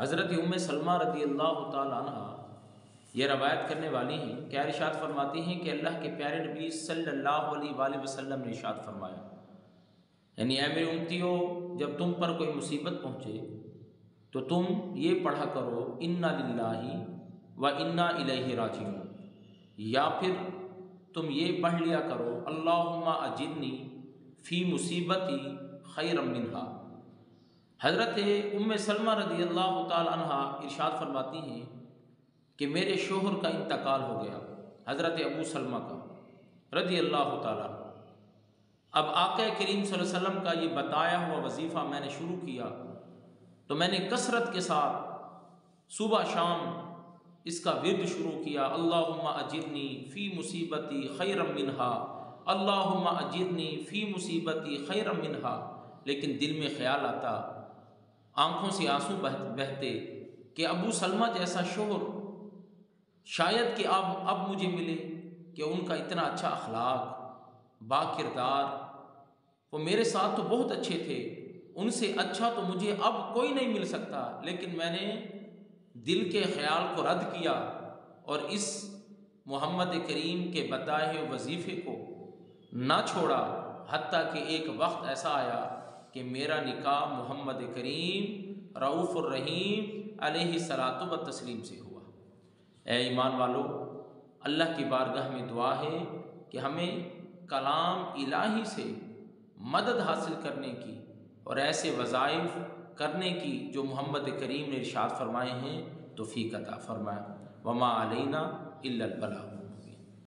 हज़रत उम सलमा रदी अल्लाह तहा रवायत करने वाली हैं, क्या इशात फरमाती हैं कि अल्लाह के प्यारे नबी सल्लल्लाहु अलैहि वसल्लम ने इशात फरमाया। यानी ए मेरी उमतियों जब तुम पर कोई मुसीबत पहुँचे तो तुम ये पढ़ा करो, इन्ना लिल्लाही व इन्ना इलैहि राजिऊन। या फिर तुम ये पढ़ लिया करो, अल्लाहुम्मा अजिरनी फ़ी मुसीबती खैरम मिनहा। हज़रत उम सलमा रदी अल्लाह तहा इरशाद फरमाती हैं कि मेरे शोहर का इंतकाल हो गया, हज़रत अबू सलमा का रदी अल्लाह ताला। अब आक़ करीम वसल्लम का ये बताया हुआ वजीफ़ा मैंने शुरू किया तो मैंने कसरत के साथ सुबह शाम इसका विरद शुरू किया, अल्लाहुम्मा अजिरनी फ़ी मुसीबती खैरम मिनहा, अल्लाहुम्मा अजिरनी फ़ी मुसीबती खैरम मिनहा। लेकिन दिल में ख्याल आता आँखों से आँसू बहते कि अबू सलमा जैसा शोहर शायद कि अब अब मुझे मिले कि उनका इतना अच्छा अखलाक, बाकिरदार, वो मेरे साथ तो बहुत अच्छे थे। उनसे अच्छा तो मुझे अब कोई नहीं मिल सकता, लेकिन मैंने दिल के ख्याल को रद्द किया और इस मोहम्मद करीम के बताए वजीफ़े को ना छोड़ा हती कि एक वक्त ऐसा आया कि मेरा निकाह मोहम्मद करीम रऊफ़ुररहीम अलैहि व तस्लीम से हुआ। ए ईमान वालों, अल्लाह की बारगाह में दुआ है कि हमें कलाम इलाही से मदद हासिल करने की और ऐसे वज़ाइफ करने की जो मोहम्मद करीम ने इरशाद फरमाए हैं तो फ़ी फरमाए। वमा अलैना इल्लल बला